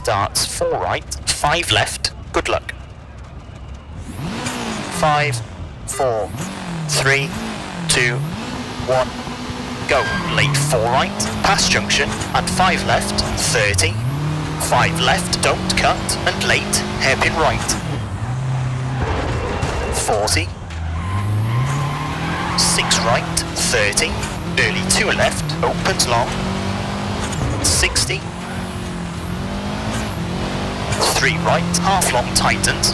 starts 4 right, 5 left. Good luck. 5, 4, 3, 2, 1. Go. Late 4 right, past junction, and 5 left, 30. 5 left, don't cut, and late, hairpin right. 40. 6 right, 30. Early 2 left, opens long. 60. 3 right, half long tightens.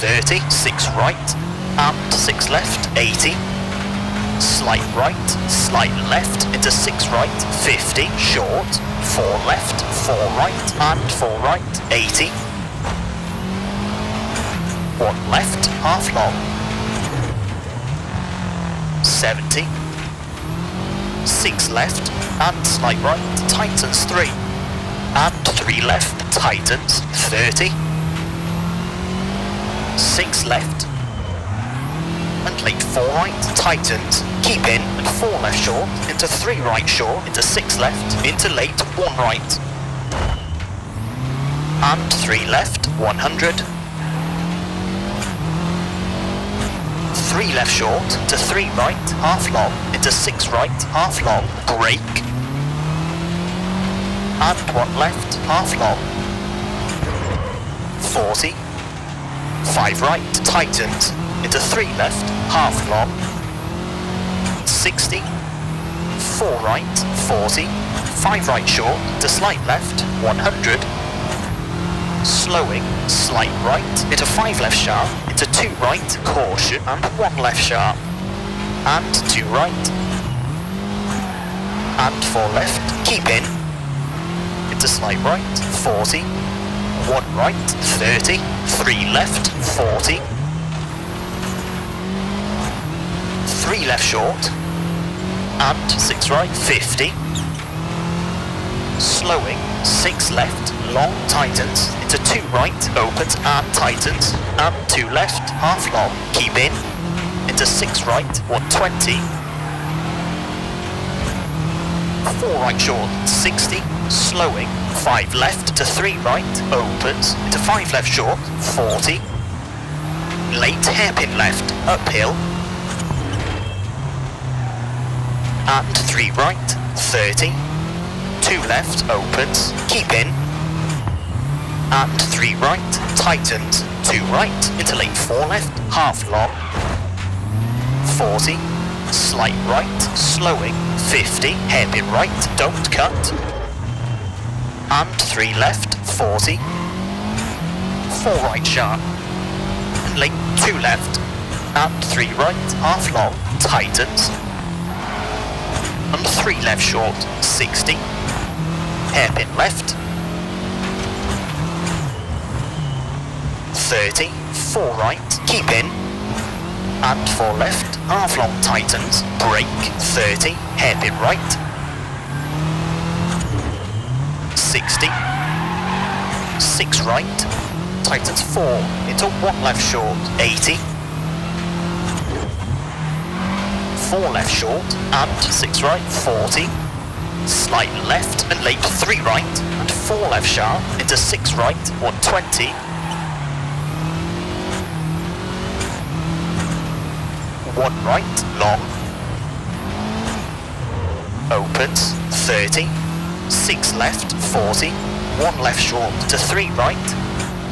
30, 6 right, and 6 left, 80. Slight right, slight left, into 6 right, 50, short, 4 left, 4 right, and 4 right, 80. 1 left, half long. 70. 6 left, and slight right, tightens 3. And 3 left, tightens 30. 6 left, and late 4 right, Titans. keep in, and 4 left short, into 3 right short, into 6 left, into late 1 right. And 3 left, 100. 3 left short, to 3 right, half long, into 6 right, half long, brake. And 1 left, half long. 40. 5 right, tightens, into 3 left, half long. 60. 4 right, 40. 5 right short, to slight left, 100. Slowing, slight right, into 5 left sharp, into 2 right, caution, and 1 left sharp. And 2 right. And 4 left, keep in. Into slight right, 40. 1 right, 30. 3 left, 40. 3 left short. And 6 right, 50. Slowing, 6 left, long tightens, into 2 right, opens and tightens, and 2 left, half long, keep in, into 6 right, 120. 4 right short, 60, slowing, 5 left to 3 right, opens, to 5 left short, 40. Late hairpin left, uphill. And 3 right, 30. 2 left, opens, keep in. And 3 right, tightens, 2 right, into late 4 left, half long. 40. Slight right, slowing, 50, hairpin right, don't cut. And 3 left, 40. 4 right sharp. Late 2 left. And 3 right, half long, tightens. And 3 left short, 60. Hairpin left. 30, 4 right, keep in. And 4 left, half long tightens, brake, 30, hairpin right. 60. 6 right, Titans 4, into 1 left short, 80. 4 left short, and 6 right, 40. Slight left and late 3 right, and 4 left sharp, into 6 right, 120. 1 right, long. Opens, 30. 6 left, 40. 1 left short to 3 right.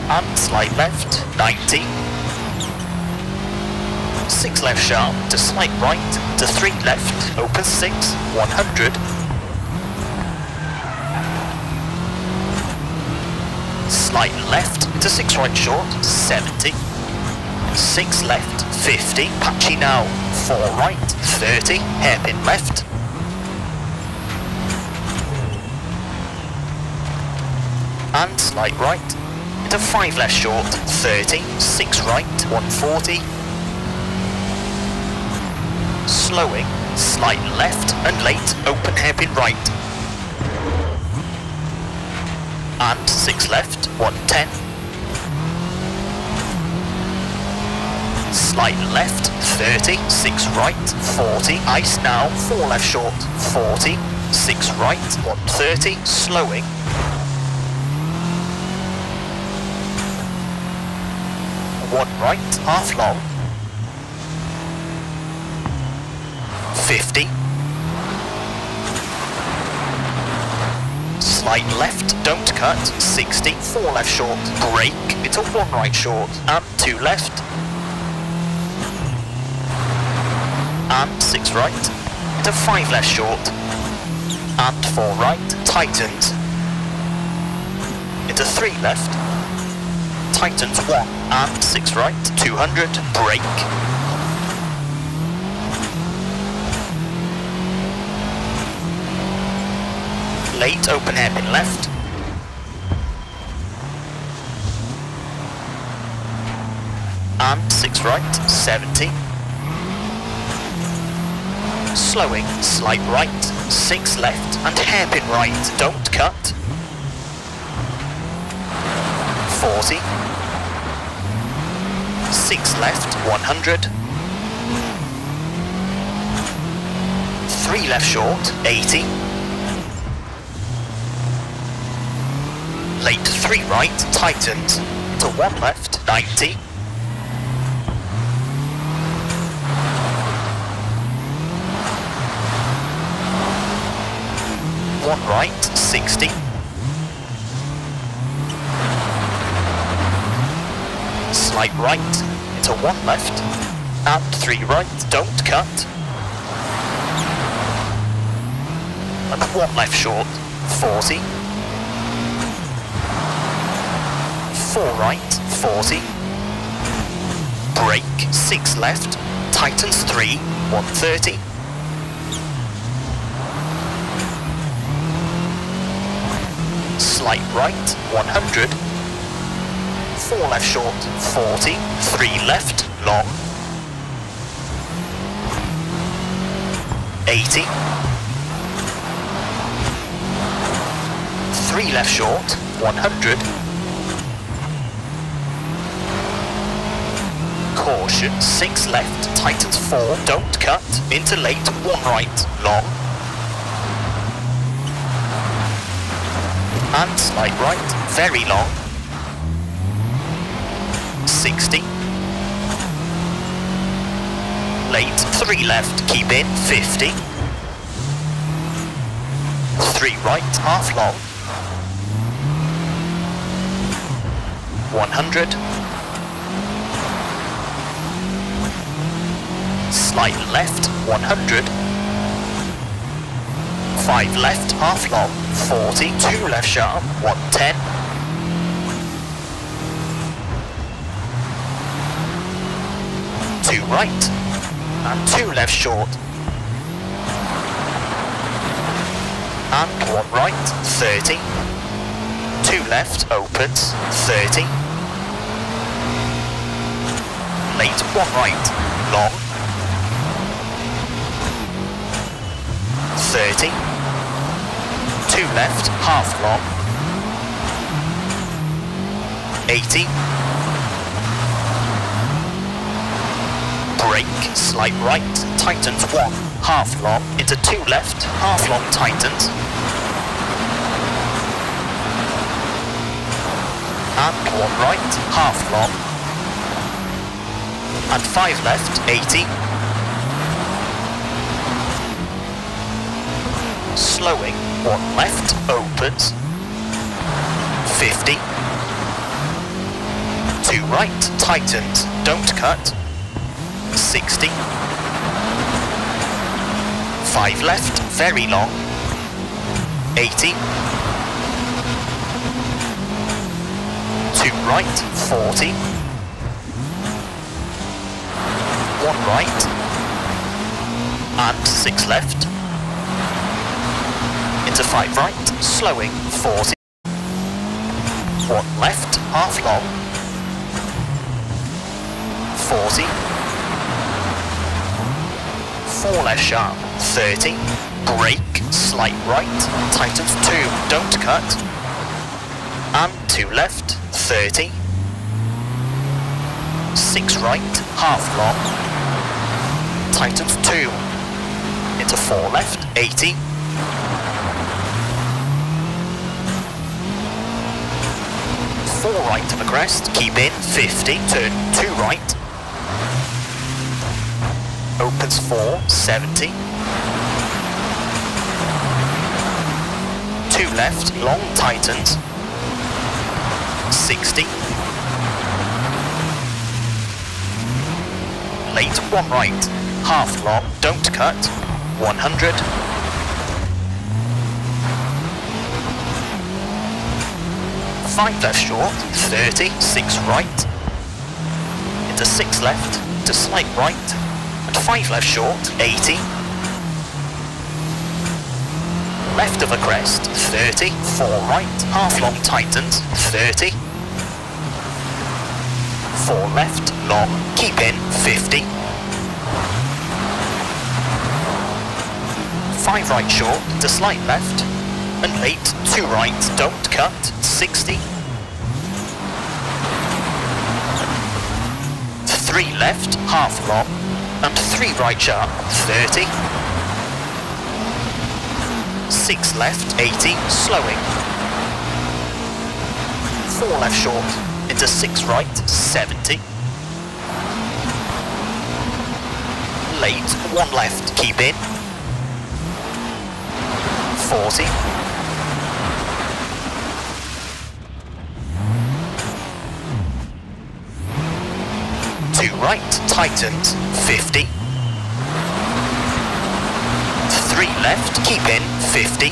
And slight left, 90. 6 left sharp to slight right to 3 left, open 6, 100. Slight left to 6 right short, 70. 6 left, 50, patchy now, 4 right, 30, hairpin left. And slight right, into 5 left short, 30, 6 right, 140. Slowing, slight left and late, open hairpin right. And 6 left, 110. Slight left, 30, 6 right, 40, ice now, 4 left short, 40, 6 right, 130, slowing, 1 right, half long. 50. Slight left, don't cut, 60, 4 left short, brake, into 1 right short, and 2 left. And 6 right, into 5 left short, and 4 right, tightens, into 3 left, tightens 1, and 6 right, 200, brake, late, open hairpin left. And 6 right, 70. Slowing, slight right, 6 left, and hairpin right, don't cut. 40. 6 left, 100. 3 left short, 80. late 3 right, tightens, to 1 left, 90. 1 right, 60. Slight right, into 1 left, and 3 right, don't cut. And 1 left short, 40. 4 right, 40. Brake, 6 left. Tightens 3, 130. Slight right, 100. 4 left short, 40. 3 left, long. 80. 3 left short, 100. caution, 6 left, tightens 4, don't cut, into late, 1 right, long. And slight right, very long. 60. Late, 3 left, keep in, 50. 3 right, half long. 100. slight left, 100. 5 left, half long, 40. 2 left sharp, 110. Two right, and two left short. And one right, 30. Two left, opens, 30. Late, one right, long, 30. Two left, half long. 80. Brake, slight right, tightens 1, half long, into 2 left, half long tightens. And 1 right, half long. And 5 left, 80. slowing, one left, opens, 50, two right, tightens, don't cut, 60, five left, very long, 80, two right, 40, one right, and six left, into 5 right, slowing 40. 1 left, half long. 40. 4 left sharp, 30. Brake, slight right, tightens 2, don't cut. And 2 left, 30. 6 right, half long. Tightens 2. Into 4 left, 80. 4 4 right to a crest, keep in, 50, turn 2 right. Opens 4, 70. 2 left, long tightens, 60. Late 1 right, half long, don't cut, 100. Five left short, 30, six right, into six left, to slight right, and five left short, 80. Left of a crest, 30, four right, half long tightens, 30. Four left, long, keep in, 50. Five right short, to slight left, and late, two right, don't cut, 60. Three left, half long, and three right sharp, 30. Six left, 80, slowing. Four left short, into six right, 70. Late, one left, keep in. 40. Right, tightens, 50. Three left, keep in, 50.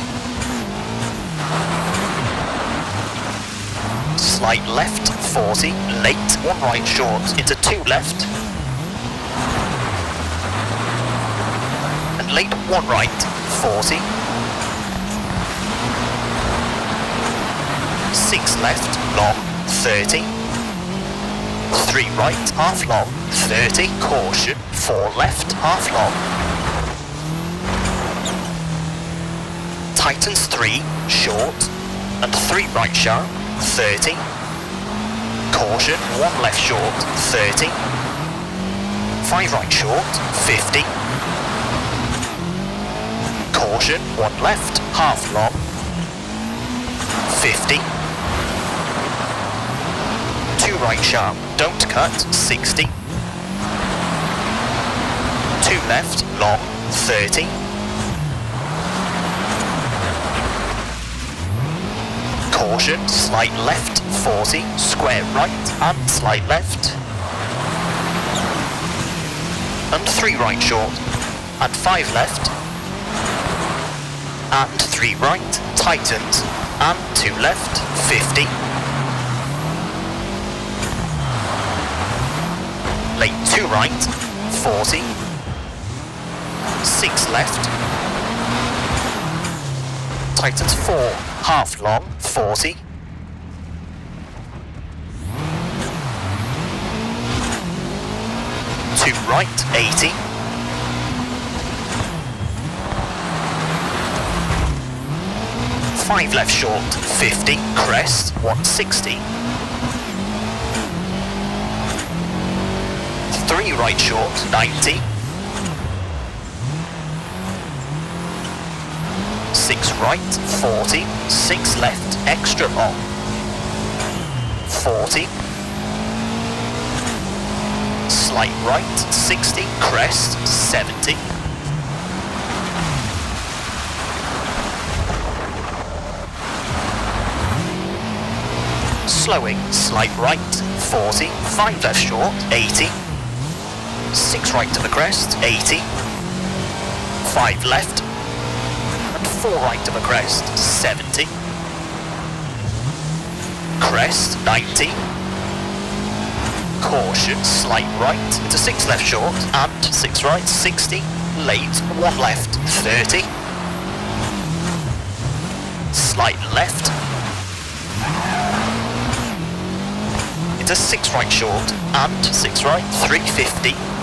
Slight left, 40. Late, one right short, into two left. And late, one right, 40. Six left, long, 30. Three right, half long, 30, caution, four left, half long. Titans three, short, and three right sharp, 30. Caution, one left short, 30. Five right short, 50. Caution, one left, half long, 50 two right sharp, don't cut, 60. Two left, long, 30. Caution, slight left, 40, square right, and slight left. And three right short, and five left. And three right, tightens, and two left, 50. late 2 right, 40, 6 left, tightens 4, half long, 40, two right, 80, five left short, 50, crest, 160, three right short, 90. Six right, 40. Six left, extra long. 40. Slight right, 60. Crest, 70. Slowing, slight right, 40. Five left short, 80. 6 right to the crest, 80. 5 left. And 4 right to the crest, 70. Crest, 90. Caution, slight right into 6 left short, and 6 right, 60. Late, 1 left, 30. Slight left. Into 6 right short, and 6 right, 350.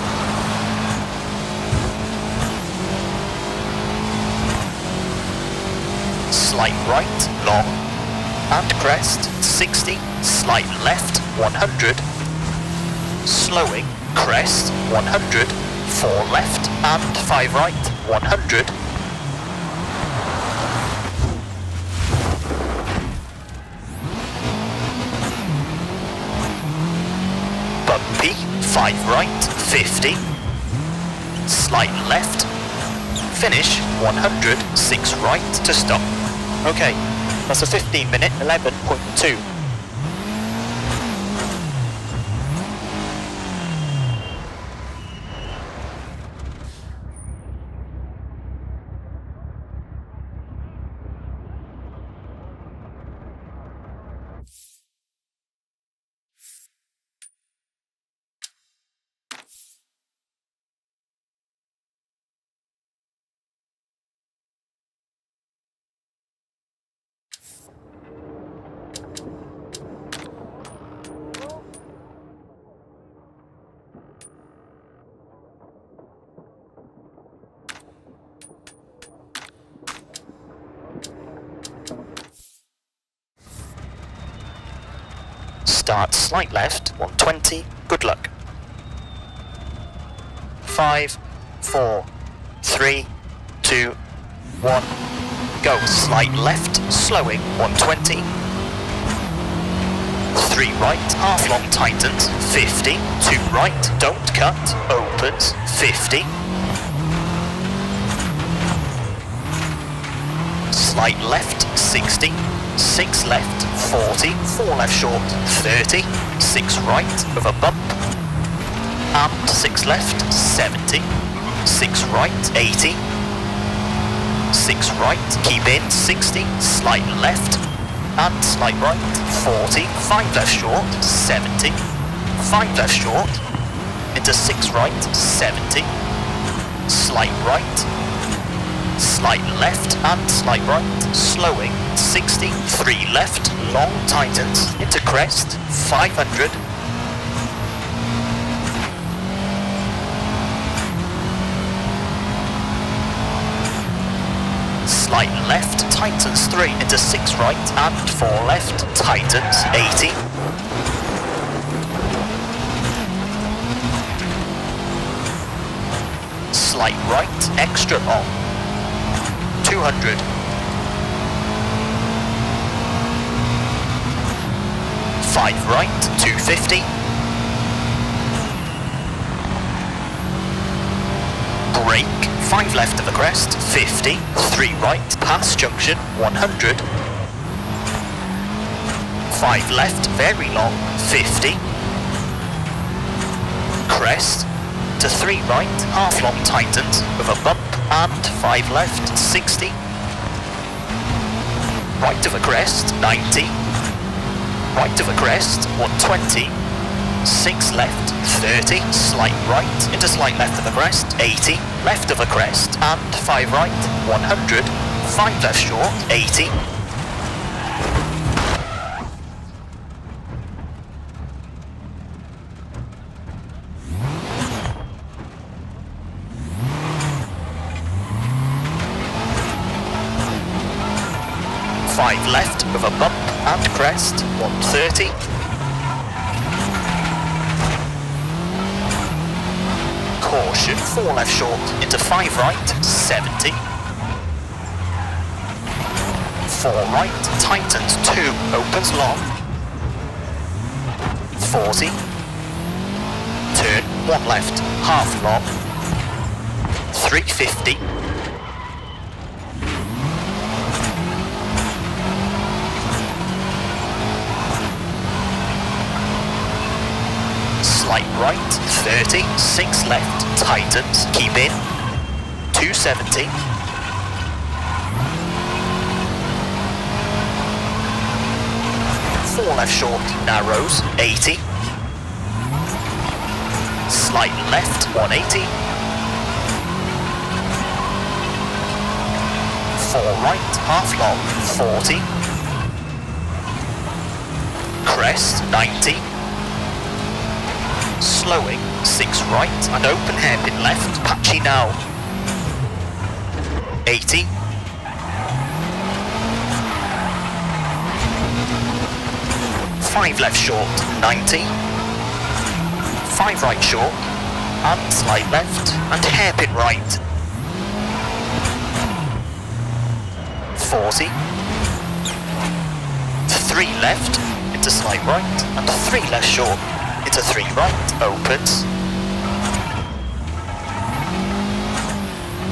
Slight right, long, and crest, 60, slight left, 100, slowing, crest, 100, 4 left, and 5 right, 100, happy, 5 right, 50, slight left, finish 100, 6 right to stop. Okay, that's a 15 minute 11.2. Start slight left, 120, good luck. 5, 4, 3, 2, 1, go. Slight left, slowing, 120. 3 right, half long tightens, 50. 2 right, don't cut, opens, 50. Slight left, 60. 6 left, 40, 4 left short, 30, 6 right with a bump, and 6 left, 70, 6 right, 80, 6 right, keep in, 60, slight left, and slight right, 40, 5 left short, 70, 5 left short, into 6 right, 70, slight right, slight left and slight right, slowing, 60, 3 left, long tightens, into crest, 500, slight left, tightens 3 into 6 right and 4 left, tightens 80. Slight right, extra long, 200. Five right, 250. Brake, five left of the crest, 50. Three right, pass junction, 100. Five left, very long, 50. Crest, to three right, half long tightens, with a bump and 5 left, 60. Right of a crest, 90. Right of a crest, 120. 6 left, 30. Slight right, into slight left of a crest, 80. Left of a crest, and 5 right, 100. 5 left short, 80. Five left with a bump and crest, 130. Caution, four left short into five right, 70. Four right, tightens two, opens long. 40. Turn, one left, half long. 350. Slight right, 30, 6 left, tightens, keep in, 270. Four left short, narrows, 80. Slight left, 180. Four right, half long, 40. Crest, 90 slowing, 6 right and open hairpin left, patchy now. 80. Five left short, 90. Five right short, and slight left, and hairpin right. 40. Three left, into slight right, and three left short. Into 3 right, opens.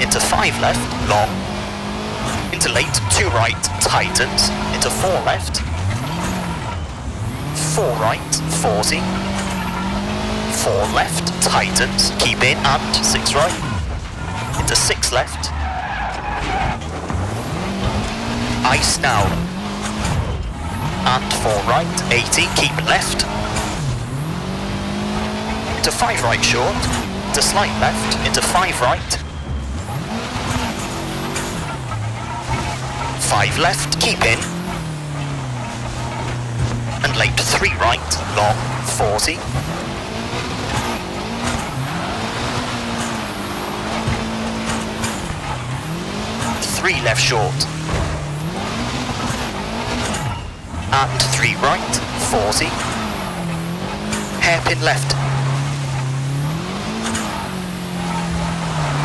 Into 5 left, long. Into late, 2 right, tightens. Into 4 left. 4 right, 40. 4 left, tightens. Keep in and 6 right. Into 6 left. Ice now. And 4 right, 80, keep left. Into 5 right short. Into slight left. Into 5 right. 5 left, keep in. And late 3 right, long, 40. Three left short, and 3 right, 40. Hairpin left.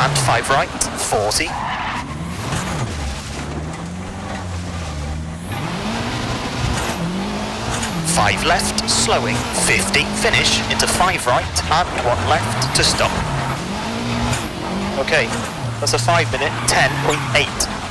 And 5 right, 40. Five left, slowing, 50, finish, into five right, and one left to stop. Okay, that's a five minute, 10.8.